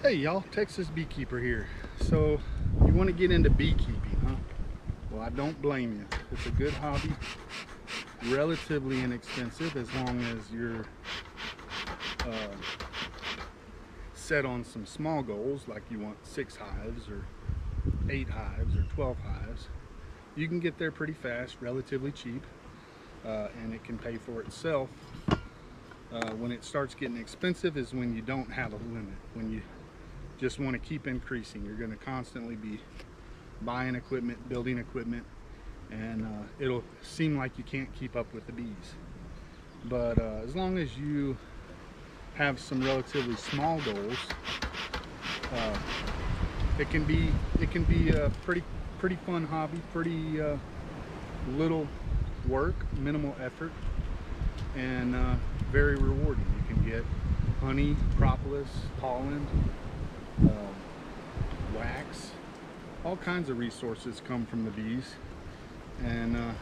Hey y'all, Texas Beekeeper here. So, you want to get into beekeeping, huh? Well, I don't blame you. It's a good hobby, relatively inexpensive as long as you're uh, set on some small goals, like you want six hives or eight hives or 12 hives. You can get there pretty fast, relatively cheap, uh, and it can pay for itself. Uh, when it starts getting expensive is when you don't have a limit, when you just want to keep increasing. You're going to constantly be buying equipment, building equipment, and uh, it'll seem like you can't keep up with the bees. But uh, as long as you have some relatively small goals, uh, it can be it can be a pretty pretty fun hobby, pretty uh, little work, minimal effort, and uh, very rewarding. You can get honey, propolis, pollen, uh, wax, all kinds of resources come from the bees and uh,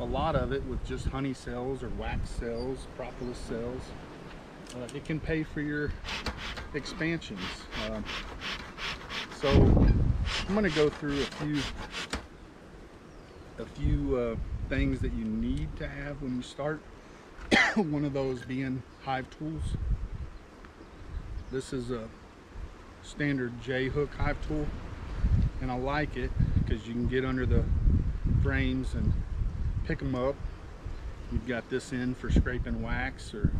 a lot of it with just honey cells or wax cells, propolis cells. Uh, it can pay for your expansions. Um, so I'm going to go through a few a few uh, things that you need to have when you start. One of those being hive tools. This is a standard J-hook hive tool and I like it because you can get under the frames and pick them up. You've got this in for scraping wax or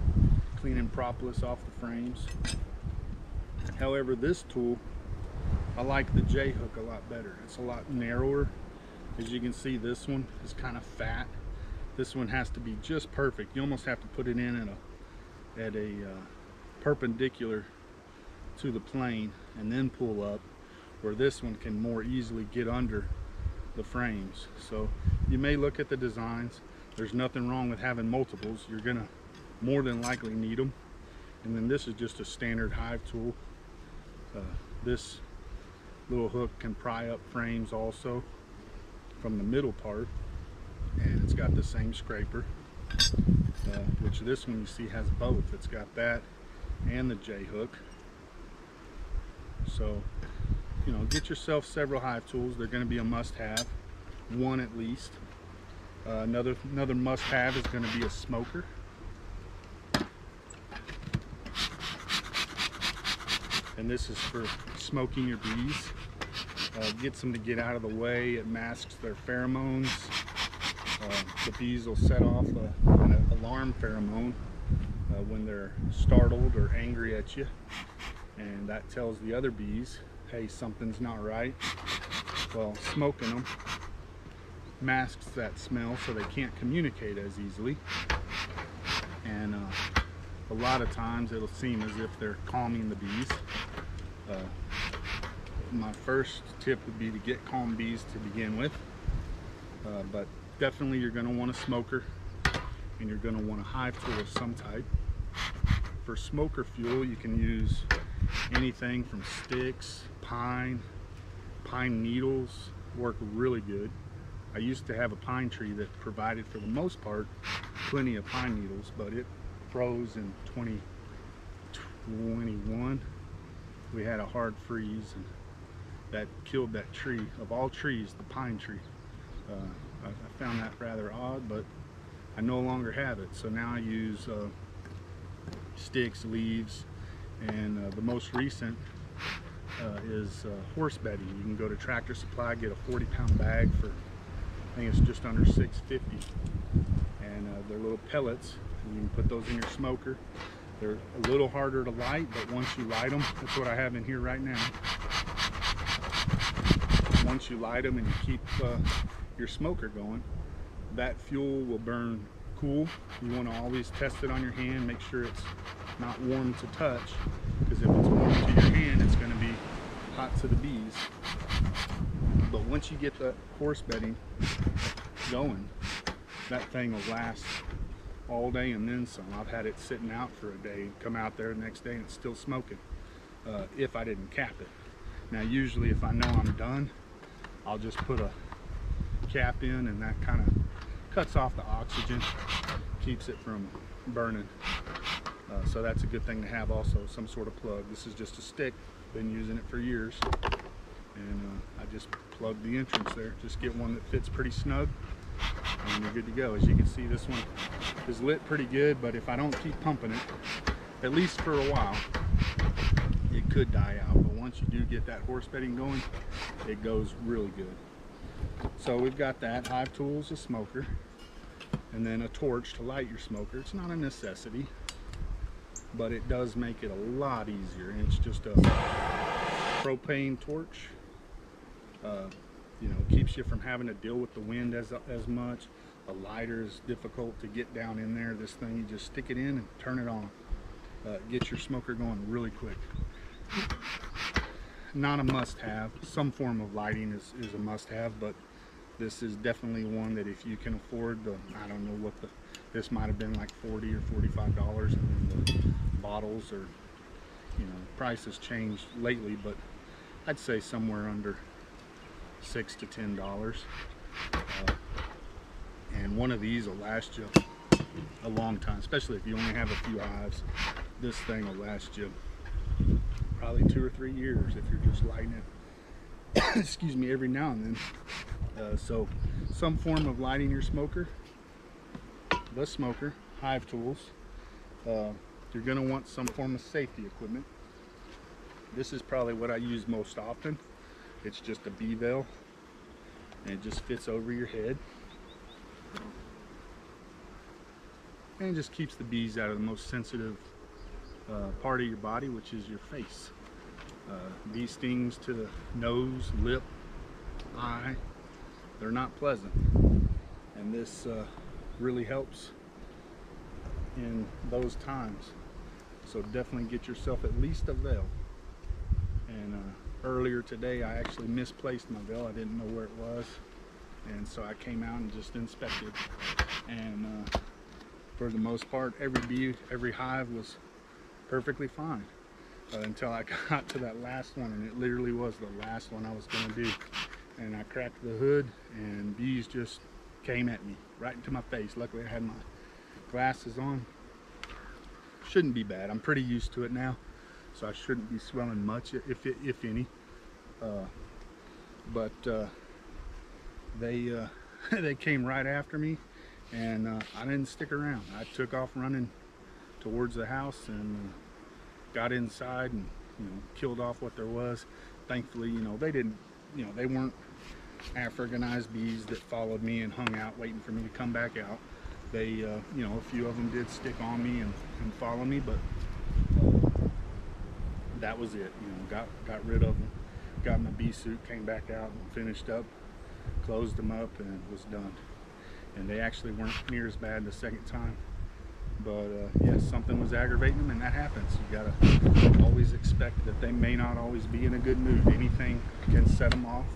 cleaning propolis off the frames. However, this tool, I like the J-hook a lot better. It's a lot narrower. As you can see, this one is kind of fat. This one has to be just perfect. You almost have to put it in at a, at a uh, perpendicular to the plane and then pull up where this one can more easily get under the frames. So you may look at the designs. There's nothing wrong with having multiples. You're gonna more than likely need them and then this is just a standard hive tool. Uh, this little hook can pry up frames also from the middle part and it's got the same scraper uh, which this one you see has both. It's got that and the J hook so, you know, get yourself several hive tools. They're going to be a must-have, one at least. Uh, another another must-have is going to be a smoker. And this is for smoking your bees. Uh, gets them to get out of the way. It masks their pheromones. Uh, the bees will set off a, an alarm pheromone uh, when they're startled or angry at you and that tells the other bees hey something's not right. Well smoking them masks that smell so they can't communicate as easily. And uh, a lot of times it'll seem as if they're calming the bees. Uh, my first tip would be to get calm bees to begin with. Uh, but definitely you're going to want a smoker and you're going to want a hive tool of some type. For smoker fuel you can use anything from sticks, pine, pine needles work really good. I used to have a pine tree that provided for the most part plenty of pine needles, but it froze in 2021. We had a hard freeze and that killed that tree. Of all trees, the pine tree. Uh, I, I, found that rather odd, but I no longer have it. So now I use uh, sticks, leaves, and uh, the most recent uh, is uh, horse bedding. You can go to Tractor Supply, get a 40 pound bag for, I think it's just under 650 and uh, they're little pellets. you can put those in your smoker. They're a little harder to light, but once you light them, that's what I have in here right now. Once you light them and you keep uh, your smoker going, that fuel will burn cool. You want to always test it on your hand, make sure it's not warm to touch because if it's warm to your hand it's going to be hot to the bees. But once you get the horse bedding going that thing will last all day and then some. I've had it sitting out for a day come out there the next day and it's still smoking uh, if I didn't cap it. Now usually if I know I'm done I'll just put a cap in and that kind of cuts off the oxygen keeps it from burning Uh, so that's a good thing to have also, some sort of plug. This is just a stick, been using it for years. And uh, I just plug the entrance there. Just get one that fits pretty snug and you're good to go. As you can see, this one is lit pretty good, but if I don't keep pumping it, at least for a while, it could die out. But once you do get that horse bedding going, it goes really good. So we've got that, Hive Tools, a smoker, and then a torch to light your smoker. It's not a necessity, but it does make it a lot easier. And it's just a propane torch. Uh, you know, keeps you from having to deal with the wind as, as much. The lighter is difficult to get down in there. This thing, you just stick it in and turn it on. Uh, get your smoker going really quick. Not a must-have. Some form of lighting is, is a must-have, but this is definitely one that if you can afford the, I don't know what the, this might have been like 40 or $45 and then the bottles or, you know, price has changed lately, but I'd say somewhere under six to ten dollars. Uh, and one of these will last you a long time especially if you only have a few hives. This thing will last you probably two or three years if you're just lighting it excuse me every now and then. Uh, so some form of lighting your smoker the smoker hive tools. Uh, you're going to want some form of safety equipment. This is probably what I use most often. It's just a bee veil and it just fits over your head. And just keeps the bees out of the most sensitive uh, part of your body which is your face. Uh, bee stings to the nose lip eye they're not pleasant. And this uh, really helps in those times so definitely get yourself at least a veil and uh, earlier today I actually misplaced my veil. I didn't know where it was. And so I came out and just inspected. And uh, for the most part, every bee, every hive was perfectly fine. Uh, until I got to that last one and it literally was the last one I was going to do. And I cracked the hood and bees just came at me right into my face. Luckily I had my glasses on. Shouldn't be bad. I'm pretty used to it now so I shouldn't be swelling much if if any uh, but uh, they uh, they came right after me and uh, I didn't stick around I took off running towards the house and uh, got inside and you know killed off what there was thankfully you know they didn't you know they weren't Africanized bees that followed me and hung out waiting for me to come back out they uh, you know a few of them did stick on me and, and follow me but that was it. You know, got got rid of them, got my bee suit, came back out and finished up, closed them up, and was done. And they actually weren't near as bad the second time. But uh, yes, something was aggravating them, and that happens. You gotta always expect that they may not always be in a good mood. Anything can set them off,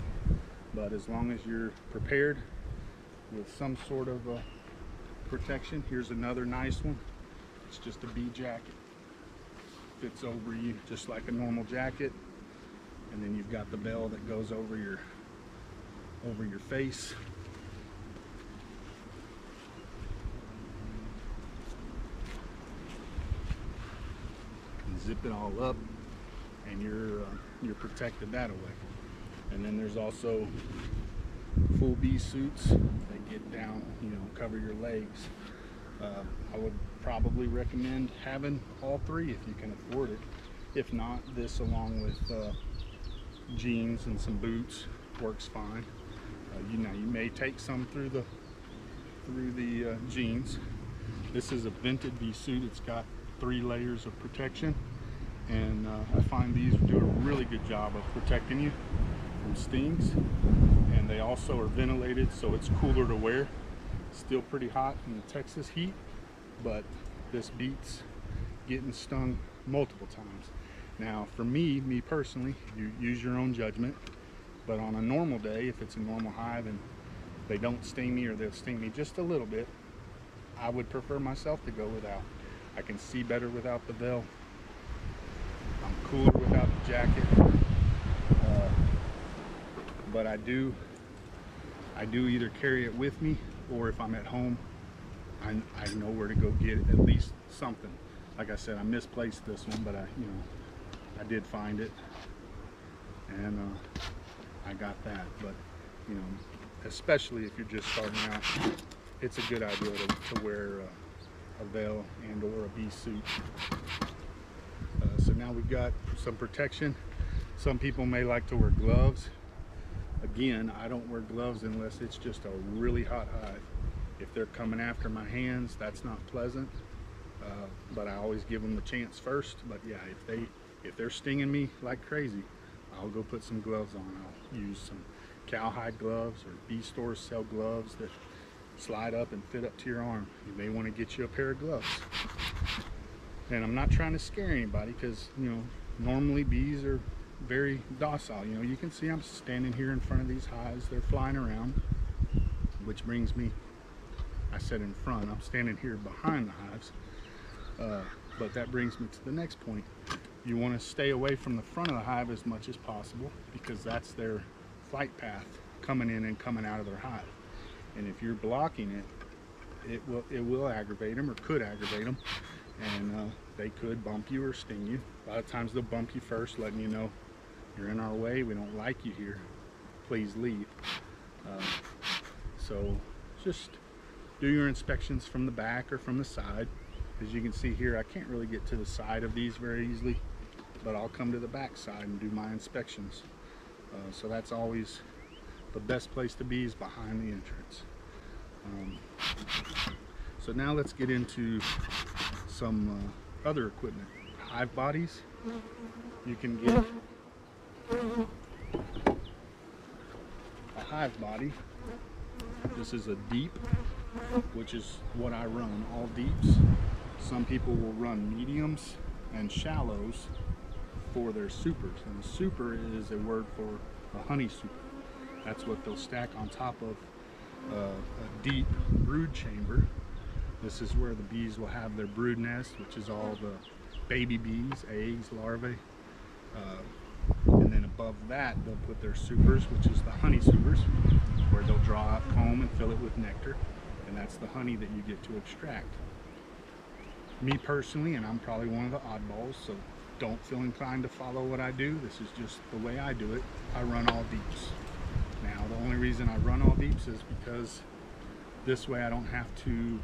but as long as you're prepared with some sort of uh, protection, here's another nice one. It's just a bee jacket. Fits over you just like a normal jacket. And then you've got the veil that goes over your over your face. Zip it all up and you're uh, you're protected that way and then there's also full bee suits that get down you know cover your legs uh, I would probably recommend having all three if you can afford it. If not, this along with uh, jeans and some boots works fine. Uh, you know, you may take some through the through the uh, jeans. This is a vented bee suit. It's got three layers of protection, and uh, I find these do a really good job of protecting you stings. And they also are ventilated, so it's cooler to wear still pretty hot in the Texas heat, but this beats getting stung multiple times. Now, for me, me personally, you use your own judgment, but on a normal day, if it's a normal hive and they don't sting me or they'll sting me just a little bit, I would prefer myself to go without. I can see better without the veil. I'm cooler without the jacket. But I do, I do either carry it with me or if I'm at home, I, I know where to go get at least something. like I said, I misplaced this one, but I, you know, I did find it, and uh, I got that. But you know, especially if you're just starting out, it's a good idea to, to wear uh, a veil and or a bee suit. Uh, so now we've got some protection. Some people may like to wear gloves. Again, I don't wear gloves unless it's just a really hot hive. If they're coming after my hands, that's not pleasant. Uh, but I always give them the chance first. But yeah, if they if they're stinging me like crazy, I'll go put some gloves on. I'll use some cowhide gloves or bee stores sell gloves that slide up and fit up to your arm. You may want to get you a pair of gloves. And I'm not trying to scare anybody because, you know, normally bees are very docile. You know, you can see I'm standing here in front of these hives. They're flying around, which brings me, I said in front, I'm standing here behind the hives. Uh, but that brings me to the next point. You want to stay away from the front of the hive as much as possible because that's their flight path coming in and coming out of their hive. And if you're blocking it, it will it will aggravate them or could aggravate them, and uh, they could bump you or sting you. A lot of times they'll bump you first, letting you know you're in our way. We don't like you here. Please leave. Uh, so just do your inspections from the back or from the side. As you can see here, I can't really get to the side of these very easily, but I'll come to the back side and do my inspections. Uh, so that's always the best place to be is behind the entrance. Um, so now let's get into some uh, other equipment. Hive bodies. You can get a hive body. This is a deep, which is what I run, all deeps. Some people will run mediums and shallows for their supers. And a super is a word for a honey super. That's what they'll stack on top of uh, a deep brood chamber. This is where the bees will have their brood nest, which is all the baby bees, eggs, larvae. Uh, above that, they'll put their supers, which is the honey supers, where they'll draw out comb and fill it with nectar. And that's the honey that you get to extract. Me personally, and I'm probably one of the oddballs, so don't feel inclined to follow what I do. This is just the way I do it. I run all deeps. Now, the only reason I run all deeps is because this way I don't have to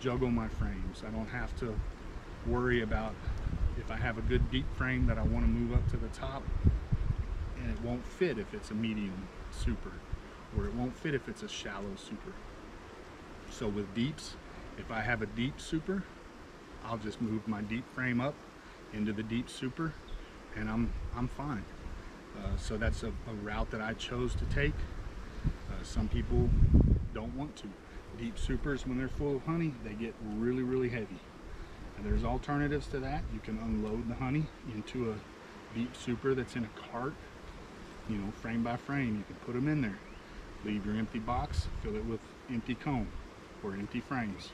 juggle my frames. I don't have to worry about if I have a good deep frame that I want to move up to the top and it won't fit if it's a medium super or it won't fit if it's a shallow super. So with deeps, if I have a deep super, I'll just move my deep frame up into the deep super and I'm, I'm fine. Uh, so that's a, a, route that I chose to take. Uh, some people don't want to. Deep supers, when they're full of honey, they get really, really heavy. And there's alternatives to that. You can unload the honey into a deep super that's in a cart, you know, frame by frame. You can put them in there. Leave your empty box, fill it with empty comb or empty frames.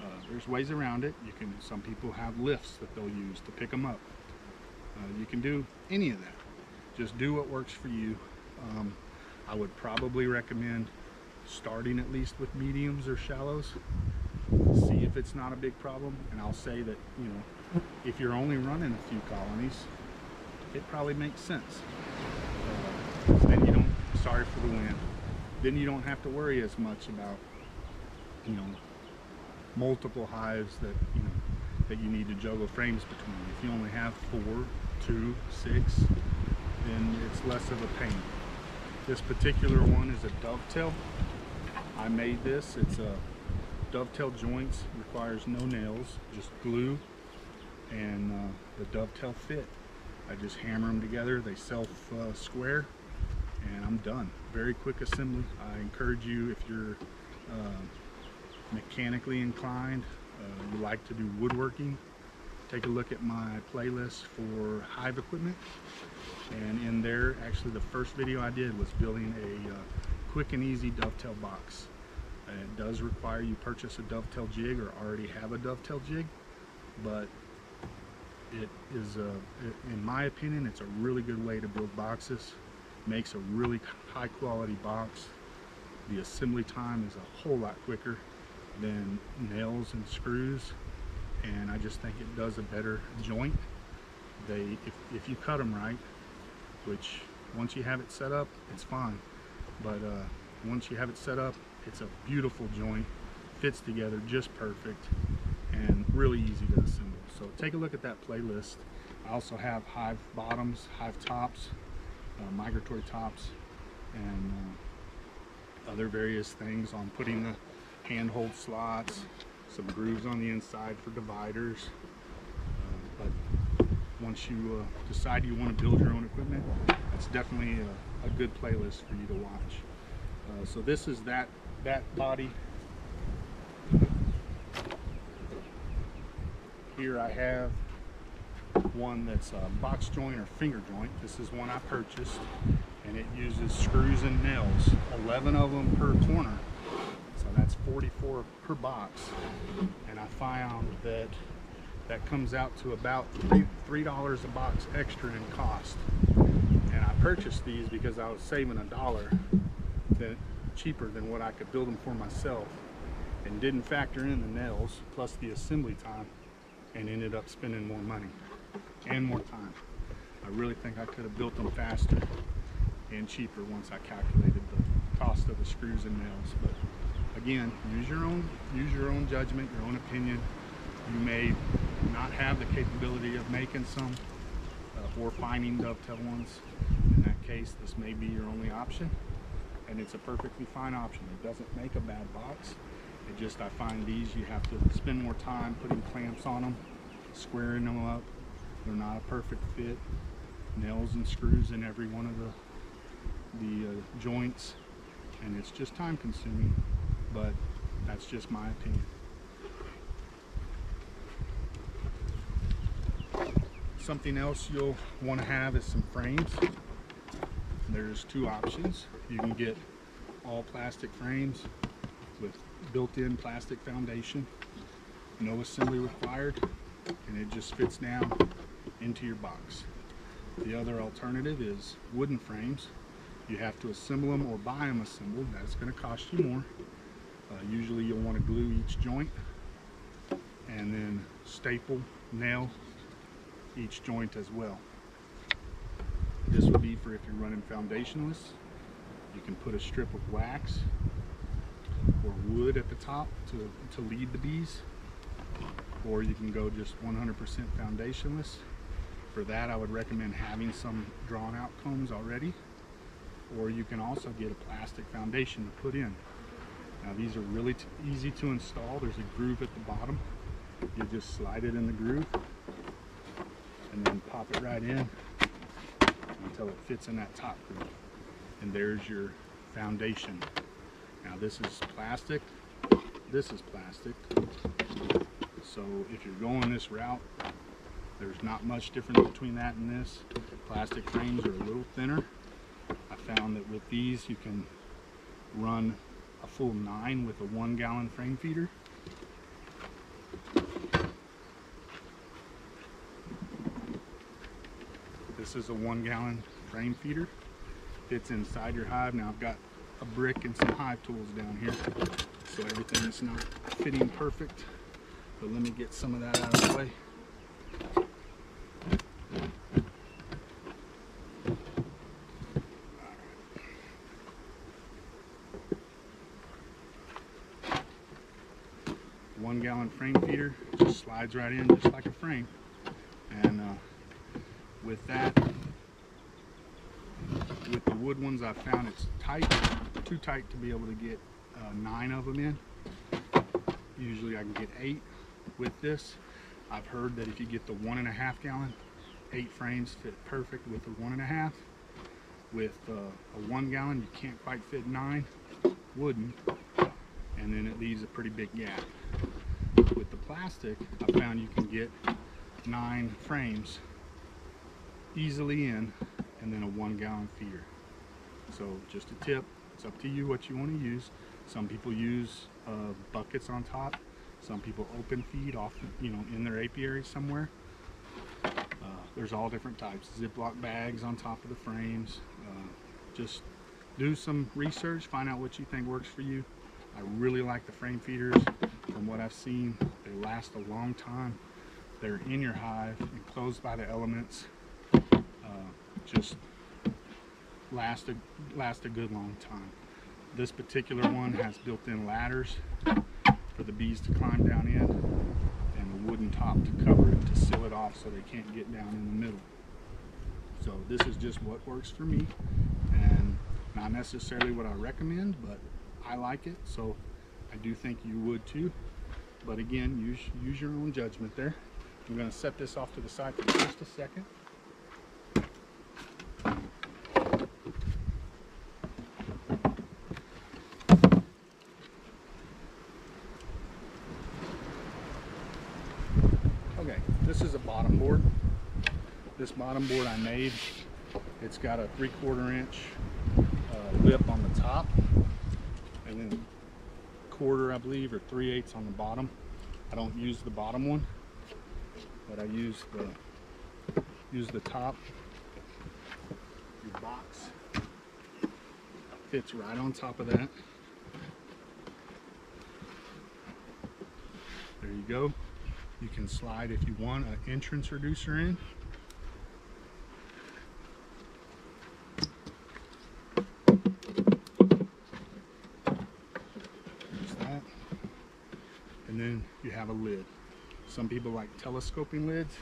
Uh, there's ways around it. You can. Some people have lifts that they'll use to pick them up. Uh, you can do any of that. Just do what works for you. Um, I would probably recommend starting at least with mediums or shallows. See if it's not a big problem. And I'll say that you know, if you're only running a few colonies, it probably makes sense. Uh, then you don't. Sorry for the wind. Then you don't have to worry as much about you know multiple hives that you know that you need to juggle frames between. If you only have four, two, six, then it's less of a pain. This particular one is a dovetail. I made this. It's a dovetail joints, requires no nails, just glue and uh, the dovetail fit. I just hammer them together. They self uh, square and I'm done. Very quick assembly. I encourage you if you're uh, mechanically inclined, uh, you like to do woodworking, take a look at my playlist for hive equipment. And in there, actually the first video I did was building a uh, quick and easy dovetail box. And it does require you purchase a dovetail jig or already have a dovetail jig, but it is, a, in my opinion, it's a really good way to build boxes. Makes a really high quality box. The assembly time is a whole lot quicker than nails and screws and I just think it does a better joint. They, if, if you cut them right, which once you have it set up, it's fine. But uh, once you have it set up, it's a beautiful joint, fits together just perfect, and really easy to assemble. So take a look at that playlist. I also have hive bottoms, hive tops, uh, migratory tops, and uh, other various things on putting the handhold slots, some grooves on the inside for dividers. Uh, but once you uh, decide you want to build your own equipment, that's definitely a, a good playlist for you to watch. Uh, so this is that that body. Here I have one that's a box joint or finger joint. This is one I purchased and it uses screws and nails, 11 of them per corner. So that's 44 per box. And I found that that comes out to about three dollars a box extra in cost. And I purchased these because I was saving a dollar cheaper than what I could build them for myself and didn't factor in the nails plus the assembly time and ended up spending more money and more time. I really think I could have built them faster and cheaper once I calculated the cost of the screws and nails. But again, use your own use your own judgment, your own opinion. You may not have the capability of making some uh, or finding dovetail ones. In that case, this may be your only option, and it's a perfectly fine option. It doesn't make a bad box. It just I find these you have to spend more time putting clamps on them, squaring them up. They're not a perfect fit. Nails and screws in every one of the the uh, joints and it's just time consuming but that's just my opinion something else you'll want to have is some frames there's two options you can get all plastic frames with built-in plastic foundation no assembly required and it just fits down into your box the other alternative is wooden frames you have to assemble them or buy them assembled. That's going to cost you more. Uh, usually you'll want to glue each joint and then staple, nail each joint as well. This would be for if you're running foundationless. You can put a strip of wax or wood at the top to, to lead the bees or you can go just 100% foundationless. For that I would recommend having some drawn out combs already or you can also get a plastic foundation to put in. Now these are really easy to install. There's a groove at the bottom. You just slide it in the groove and then pop it right in until it fits in that top groove. And there's your foundation. Now this is plastic, this is plastic. So if you're going this route, there's not much difference between that and this. Plastic frames are a little thinner I found that with these you can run a full nine with a one gallon frame feeder. This is a one gallon frame feeder. Fits inside your hive. Now I've got a brick and some hive tools down here. So everything is not fitting perfect. But let me get some of that out of the way. one gallon frame feeder just slides right in just like a frame and uh, with that ones I found. It's tight too tight to be able to get uh, nine of them in. Usually I can get eight with this. I've heard that if you get the one and a half gallon eight frames fit perfect with the one and a half. With uh, a one gallon you can't quite fit nine wooden and then it leaves a pretty big gap. With the plastic, I found you can get nine frames easily in and then a one gallon feeder. So just a tip, it's up to you what you want to use. Some people use uh, buckets on top. Some people open feed off, you know, in their apiary somewhere. Uh, there's all different types. Ziploc bags on top of the frames. Uh, just do some research, find out what you think works for you. I really like the frame feeders. from what I've seen, they last a long time. They're in your hive, enclosed by the elements. Uh, just last a, last a good long time. This particular one has built-in ladders for the bees to climb down in and a wooden top to cover it to seal it off so they can't get down in the middle. So this is just what works for me and not necessarily what I recommend, but I like it. So I do think you would too. But again, use, use your own judgment there. I'm gonna set this off to the side for just a second. Okay, this is a bottom board. This bottom board I made, it's got a three quarter inch uh, lip on the top and then quarter I believe or three eighths on the bottom. I don't use the bottom one, but I use the use the top. Your box fits right on top of that. There you go. You can slide if you want an entrance reducer in. There's that. And then you have a lid. Some people like telescoping lids.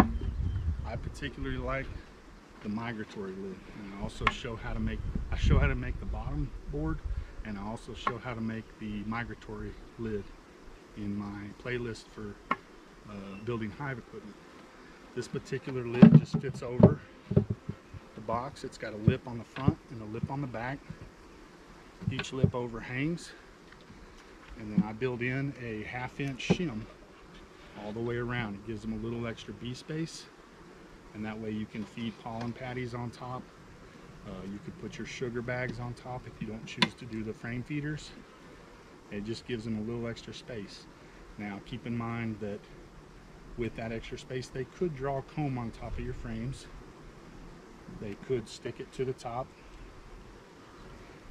I particularly like the migratory lid. And I also show how to make I show how to make the bottom board and I also show how to make the migratory lid in my playlist for uh, building hive equipment. This particular lid just fits over the box. It's got a lip on the front and a lip on the back. Each lip overhangs. And then I build in a half inch shim all the way around. It gives them a little extra bee space. And that way you can feed pollen patties on top. Uh, you could put your sugar bags on top if you don't choose to do the frame feeders. It just gives them a little extra space. Now keep in mind that with that extra space they could draw comb on top of your frames. They could stick it to the top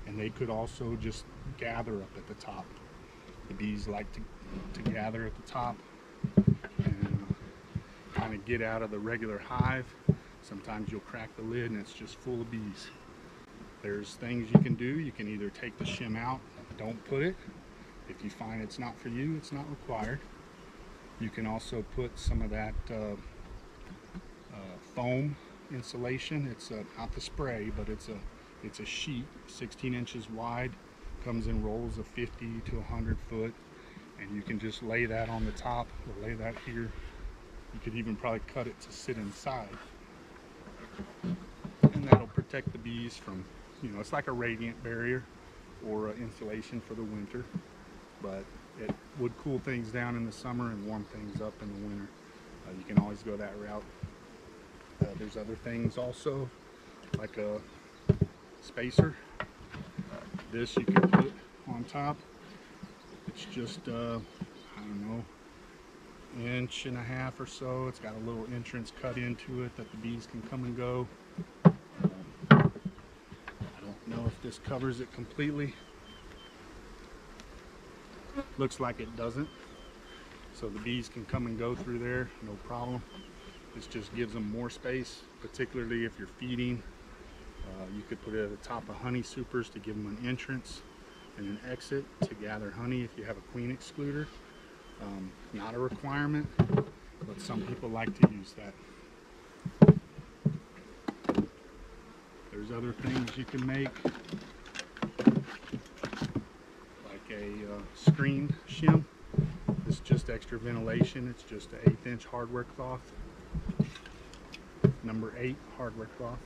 and they could also just gather up at the top. The bees like to, to gather at the top and kind of get out of the regular hive. Sometimes you'll crack the lid and it's just full of bees. There's things you can do. You can either take the shim out, don't put it, if you find it's not for you, it's not required. You can also put some of that uh, uh, foam insulation. It's uh, not the spray, but it's a it's a sheet, 16 inches wide, comes in rolls of 50 to 100 foot, and you can just lay that on the top or lay that here. You could even probably cut it to sit inside, and that'll protect the bees from, you know, it's like a radiant barrier or insulation for the winter but it would cool things down in the summer and warm things up in the winter. Uh, you can always go that route. Uh, there's other things also, like a spacer. This you can put on top. It's just, uh, I don't know, inch and a half or so. It's got a little entrance cut into it that the bees can come and go. Um, I don't know if this covers it completely. Looks like it doesn't. So the bees can come and go through there, no problem. This just gives them more space, particularly if you're feeding. Uh, you could put it at the top of honey supers to give them an entrance and an exit to gather honey if you have a queen excluder. Um, not a requirement, but some people like to use that. There's other things you can make like a uh, screen shim. It's just extra ventilation. It's just an eighth inch hardware cloth. Number eight hardware cloth.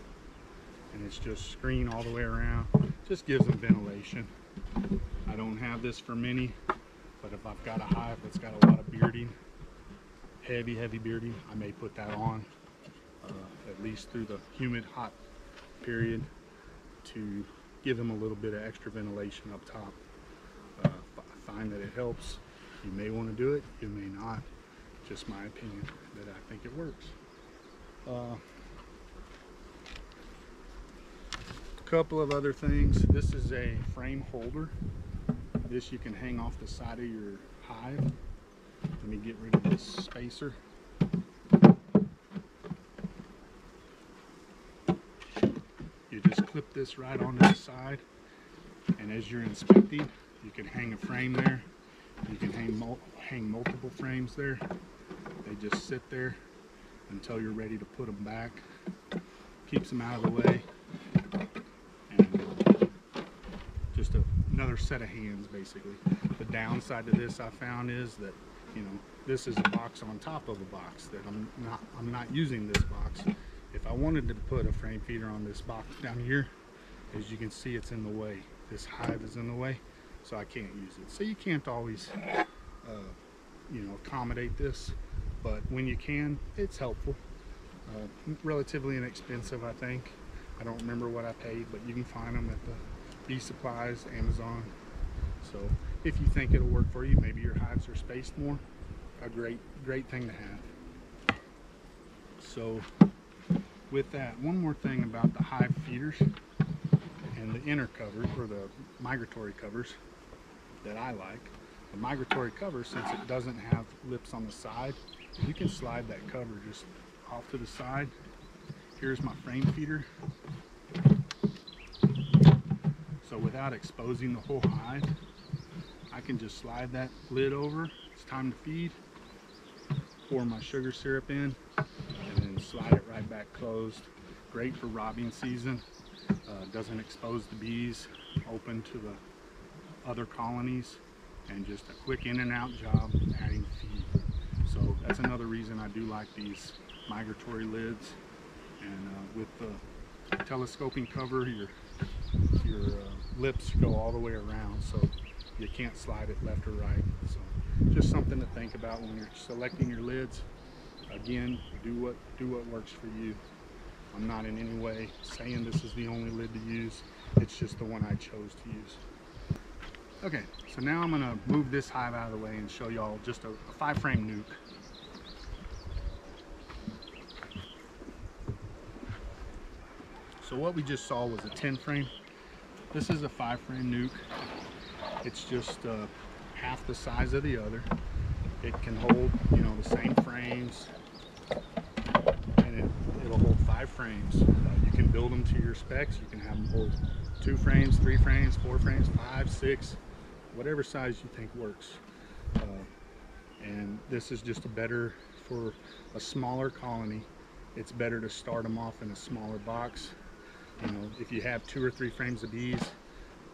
And it's just screen all the way around. Just gives them ventilation. I don't have this for many, but if I've got a hive that's got a lot of bearding, heavy, heavy bearding, I may put that on uh, at least through the humid, hot period to give them a little bit of extra ventilation up top I find that it helps. You may want to do it, you may not. Just my opinion that I think it works. Uh, a couple of other things. This is a frame holder This you can hang off the side of your hive. Let me get rid of this spacer. You just clip this right onto the side and as you're inspecting you can hang a frame there. You can hang, mul hang multiple frames there. They just sit there until you're ready to put them back. Keeps them out of the way. And just a, another set of hands basically. The downside to this I found is that you know this is a box on top of a box that I'm not I'm not using this box. If I wanted to put a frame feeder on this box down here, as you can see it's in the way. This hive is in the way, so I can't use it. So you can't always uh, you know accommodate this, but when you can, it's helpful. Uh, relatively inexpensive, I think. I don't remember what I paid, but you can find them at the Bee Supplies, Amazon. So if you think it'll work for you, maybe your hives are spaced more, a great, great thing to have. So with that, one more thing about the hive feeders and the inner covers, or the migratory covers that I like. The migratory cover, since it doesn't have lips on the side, you can slide that cover just off to the side. Here's my frame feeder. So without exposing the whole hive, I can just slide that lid over. It's time to feed. Pour my sugar syrup in and then slide it right back closed. Great for robbing season. Uh, doesn't expose the bees, open to the other colonies, and just a quick in and out job adding feed. So that's another reason I do like these migratory lids. And uh, with the telescoping cover, your, your uh, lips go all the way around, so you can't slide it left or right. So just something to think about when you're selecting your lids. Again, do what, do what works for you. I'm not in any way saying this is the only lid to use. It's just the one I chose to use. Okay, so now I'm gonna move this hive out of the way and show y'all just a, a five frame nuc. So what we just saw was a 10 frame. This is a five frame nuc. It's just uh, half the size of the other. It can hold, you know, the same frames, and it, it'll hold five frames. Uh, you can build them to your specs. You can have them hold two frames, three frames, four frames, five, six, whatever size you think works. Uh, and this is just a better, for a smaller colony, it's better to start them off in a smaller box. You know, if you have two or three frames of bees,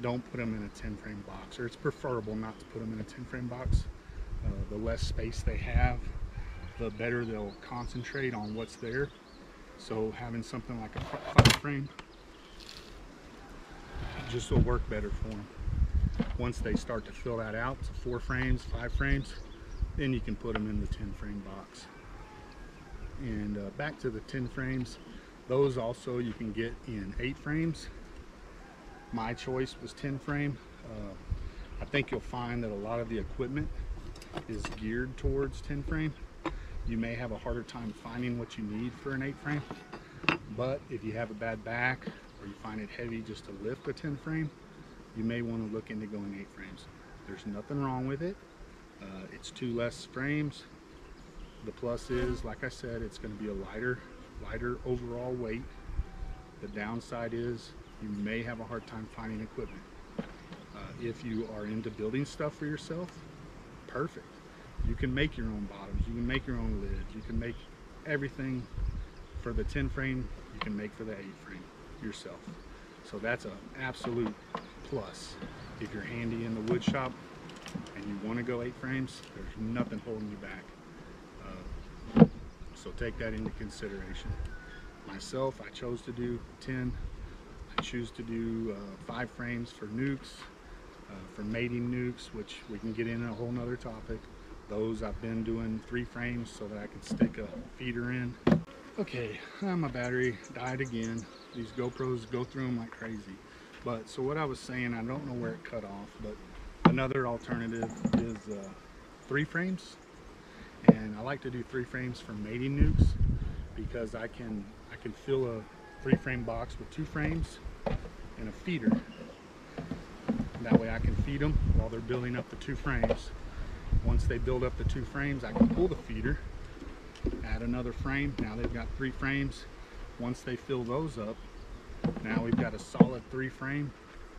don't put them in a 10 frame box, or it's preferable not to put them in a 10 frame box. Uh, the less space they have, the better they'll concentrate on what's there. So having something like a five frame just will work better for them. Once they start to fill that out to four frames, five frames, then you can put them in the 10 frame box. And uh, back to the 10 frames, those also you can get in eight frames. My choice was 10 frame. Uh, I think you'll find that a lot of the equipment is geared towards 10 frame. You may have a harder time finding what you need for an 8 frame, but if you have a bad back or you find it heavy just to lift a 10 frame, you may want to look into going 8 frames. There's nothing wrong with it. Uh, it's two less frames. The plus is, like I said, it's going to be a lighter, lighter overall weight. The downside is you may have a hard time finding equipment. Uh, if you are into building stuff for yourself, perfect. You can make your own bottoms, you can make your own lids, you can make everything for the 10 frame, you can make for the 8 frame yourself. So that's an absolute plus. If you're handy in the wood shop and you want to go 8 frames, there's nothing holding you back. So take that into consideration. Myself, I chose to do 10. I choose to do uh, 5 frames for nucs, uh, for mating nucs, which we can get in a whole nother topic. Those I've been doing three frames so that I can stick a feeder in. Okay, uh, my battery died again. These GoPros go through them like crazy. But so what I was saying, I don't know where it cut off, but another alternative is uh, three frames. And I like to do three frames for mating nucs because I can I can fill a three frame box with two frames and a feeder That way I can feed them while they're building up the two frames. Once they build up the two frames, I can pull the feeder, add another frame. Now they've got three frames. Once they fill those up, now we've got a solid three frame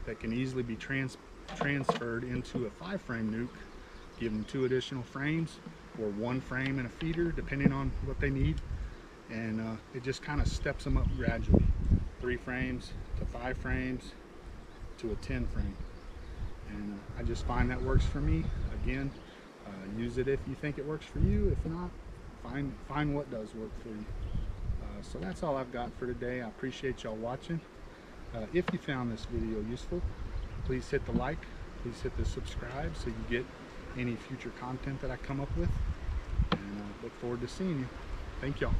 that can easily be trans transferred into a five frame nuc. Give them two additional frames or one frame and a feeder depending on what they need. And uh, it just kind of steps them up gradually. Three frames to five frames to a 10 frame. And uh, I just find that works for me. Again, uh, use it if you think it works for you. If not, find, find what does work for you. Uh, so that's all I've got for today. I appreciate y'all watching. Uh, if you found this video useful, please hit the like, please hit the subscribe so you get any future content that I come up with. And uh, look forward to seeing you. Thank y'all.